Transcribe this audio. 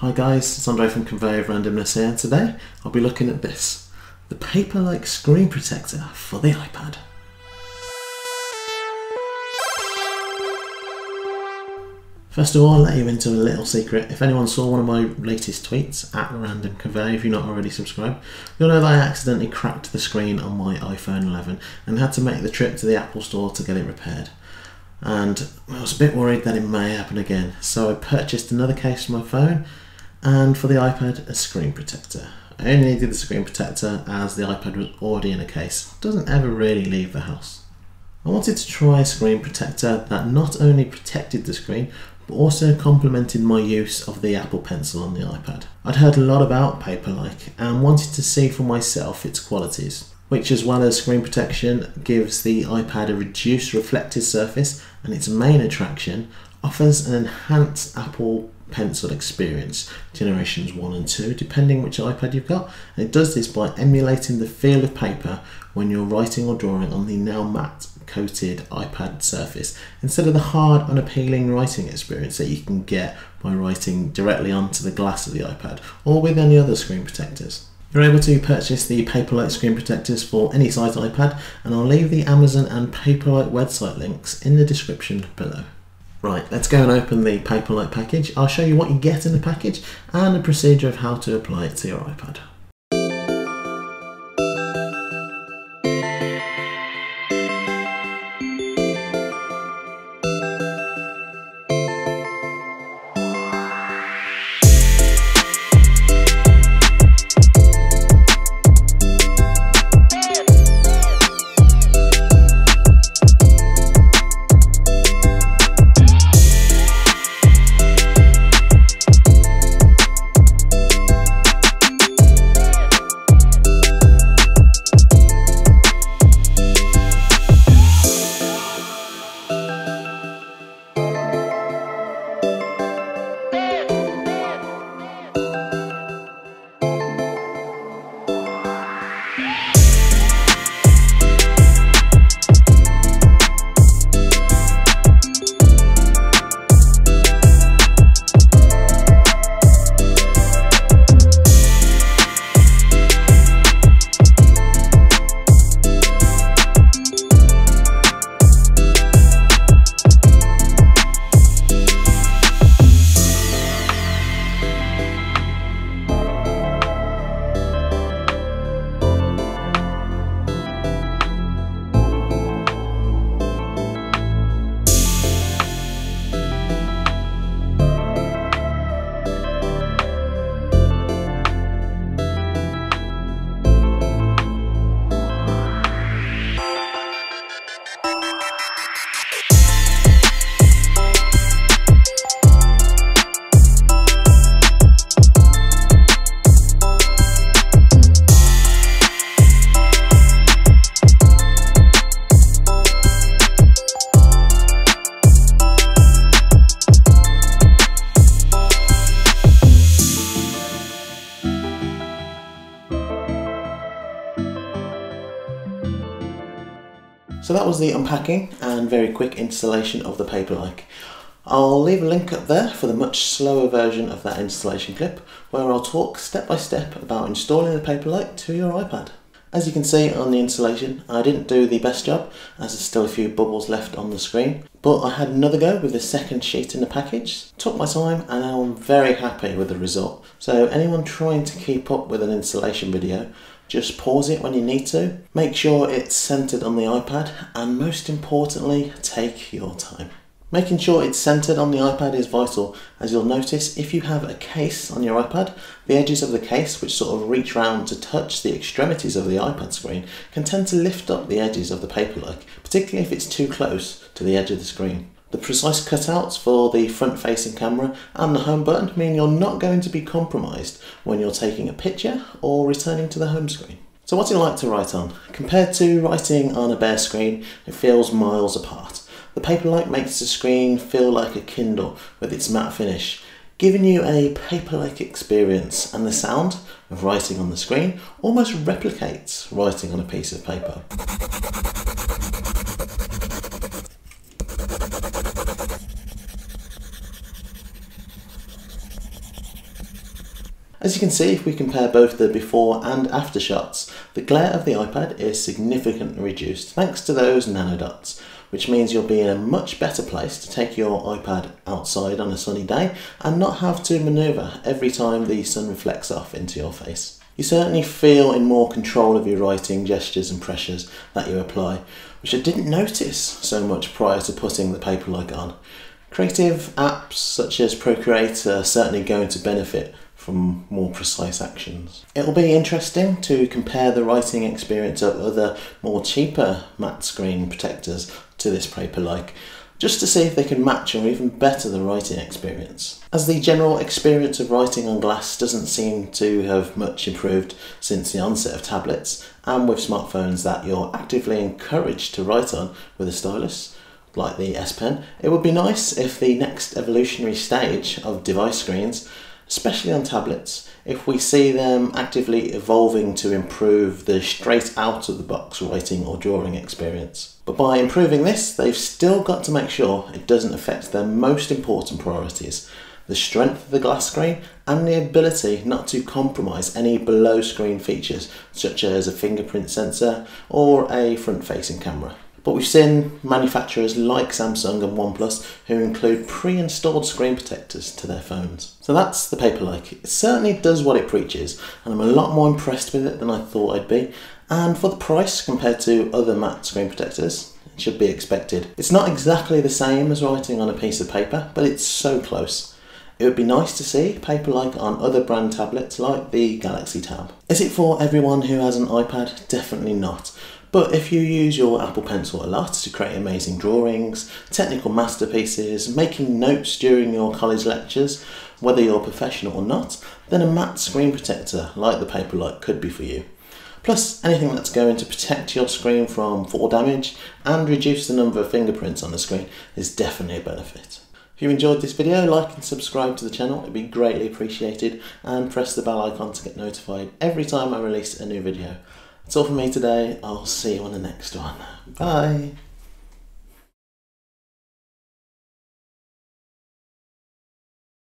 Hi guys, it's Andre from Conveyor of Randomness here. Today I'll be looking at this, the Paperlike screen protector for the iPad. First of all, I'll let you into a little secret. If anyone saw one of my latest tweets at Random Conveyor, if you're not already subscribed, you'll know that I accidentally cracked the screen on my iPhone 11 and had to make the trip to the Apple store to get it repaired and I was a bit worried that it may happen again. So I purchased another case for my phone and for the iPad a screen protector. I only needed the screen protector as the iPad was already in a case. Doesn't ever really leave the house. I wanted to try a screen protector that not only protected the screen but also complemented my use of the Apple Pencil on the iPad. I'd heard a lot about Paperlike and wanted to see for myself its qualities which as well as screen protection gives the iPad a reduced reflective surface and its main attraction offers an enhanced Apple Pencil experience, generations 1 and 2, depending which iPad you've got. And it does this by emulating the feel of paper when you're writing or drawing on the now matte coated iPad surface instead of the hard, unappealing writing experience that you can get by writing directly onto the glass of the iPad or with any other screen protectors. You're able to purchase the Paperlike screen protectors for any size iPad and I'll leave the Amazon and Paperlike website links in the description below. Right, let's go and open the Paperlike package. I'll show you what you get in the package and the procedure of how to apply it to your iPad. So that was the unpacking and very quick installation of the Paperlike. I'll leave a link up there for the much slower version of that installation clip where I'll talk step by step about installing the Paperlike to your iPad. As you can see on the installation, I didn't do the best job as there's still a few bubbles left on the screen, but I had another go with the second sheet in the package, took my time and I'm very happy with the result. So anyone trying to keep up with an installation video, just pause it when you need to, make sure it's centered on the iPad, and most importantly, take your time. Making sure it's centered on the iPad is vital, as you'll notice if you have a case on your iPad, the edges of the case, which sort of reach round to touch the extremities of the iPad screen, can tend to lift up the edges of the Paperlike, particularly if it's too close to the edge of the screen. The precise cutouts for the front facing camera and the home button mean you're not going to be compromised when you're taking a picture or returning to the home screen. So what's it like to write on? Compared to writing on a bare screen, it feels miles apart. The Paperlike makes the screen feel like a Kindle with its matte finish, giving you a paper-like experience and the sound of writing on the screen almost replicates writing on a piece of paper. As you can see, if we compare both the before and after shots, the glare of the iPad is significantly reduced thanks to those nanodots, which means you'll be in a much better place to take your iPad outside on a sunny day and not have to manoeuvre every time the sun reflects off into your face. You certainly feel in more control of your writing, gestures and pressures that you apply, which I didn't notice so much prior to putting the Paperlike on. Creative apps such as Procreate are certainly going to benefit from more precise actions. It'll be interesting to compare the writing experience of other more cheaper matte screen protectors to this Paperlike just to see if they can match or even better the writing experience. As the general experience of writing on glass doesn't seem to have much improved since the onset of tablets, and with smartphones that you're actively encouraged to write on with a stylus, like the S Pen, it would be nice if the next evolutionary stage of device screens especially on tablets, if we see them actively evolving to improve the straight out of the box writing or drawing experience. But by improving this, they've still got to make sure it doesn't affect their most important priorities the strength of the glass screen and the ability not to compromise any below screen features such as a fingerprint sensor or a front facing camera. But we've seen manufacturers like Samsung and OnePlus who include pre-installed screen protectors to their phones. So that's the Paperlike. It certainly does what it preaches and I'm a lot more impressed with it than I thought I'd be. And for the price compared to other matte screen protectors, it should be expected. It's not exactly the same as writing on a piece of paper, but it's so close. It would be nice to see Paperlike on other brand tablets like the Galaxy Tab. Is it for everyone who has an iPad? Definitely not. But if you use your Apple Pencil a lot to create amazing drawings, technical masterpieces, making notes during your college lectures, whether you're professional or not, then a matte screen protector like the Paperlike could be for you. Plus, anything that's going to protect your screen from fall damage and reduce the number of fingerprints on the screen is definitely a benefit. If you enjoyed this video, like and subscribe to the channel, it'd be greatly appreciated, and press the bell icon to get notified every time I release a new video. That's all from me today. I'll see you on the next one. Bye.